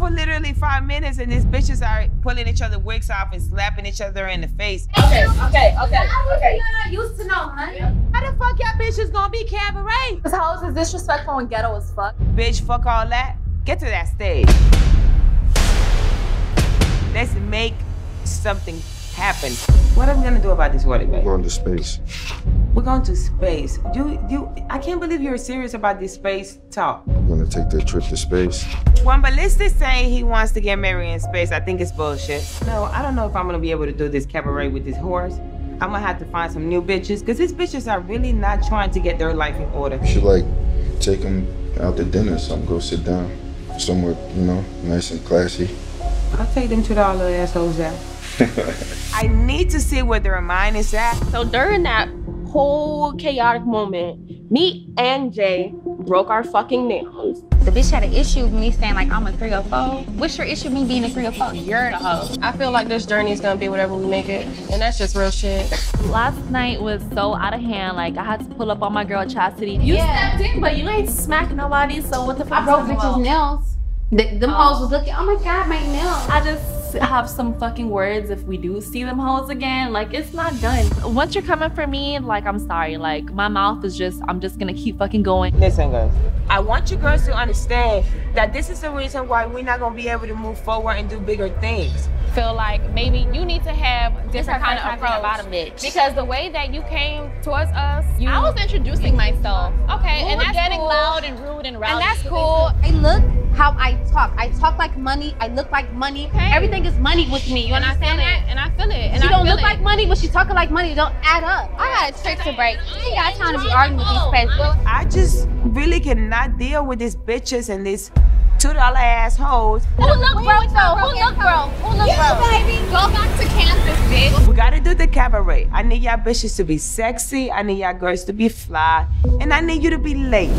for literally five minutes and these bitches are pulling each other wigs off and slapping each other in the face. Okay, okay, okay, okay. not used to know, honey. How the fuck y'all bitches gonna be cabaret? This house is disrespectful and ghetto as fuck. Bitch, fuck all that. Get to that stage. Let's make something happen. What are we gonna do about this water, babe? Going to space. We're going to space. You, you. I can't believe you're serious about this space talk. We're gonna take that trip to space. When Balistic saying he wants to get married in space, I think it's bullshit. No, I don't know if I'm gonna be able to do this cabaret with this horse. I'm gonna have to find some new bitches, cause these bitches are really not trying to get their life in order. You should like take them out to dinner or something. Go sit down somewhere, you know, nice and classy. I'll take them to the all the assholes out. I need to see where their mind is at. So during that whole chaotic moment, me and Jay broke our fucking nails. The bitch had an issue with me saying like I'm a 304. What's your issue with me being a 304? You're the hoe. I feel like this journey is gonna be whatever we make it, and that's just real shit. Last night was so out of hand. Like I had to pull up on my girl Chastity. You stepped in, but you ain't smacking nobody, so what the fuck? I broke bitches' nails. The, them oh. hoes was looking, oh my god, my nails. I just have some fucking words if we do see them hoes again. Like it's not done. Once you're coming for me, like I'm sorry. Like my mouth is just I'm just gonna keep fucking going. Listen, guys. I want you girls to understand that this is the reason why we're not gonna be able to move forward and do bigger things. feel like maybe you need to have different kind of Talking approach. about a bitch. Because the way that you came towards us, I was introducing myself. Okay, You and were that's getting cool. loud and rude and rowdy. And that's cool. I look how I talk. I talk like money. I look like money. Okay. Everything is money with me. You And I feel understand it. that? And I feel it. And She I don't look it. like money, but she's talking like money. It don't add up. I got a trick to break. I ain't got time to be arguing with these peasants. I just really cannot deal with these bitches and these two dollar assholes. Who look broke though? Who look broke? Who look broke? baby. Go back to Kansas, bitch. We gotta do the cabaret. I need y'all bitches to be sexy. I need y'all girls to be fly. And I need you to be late.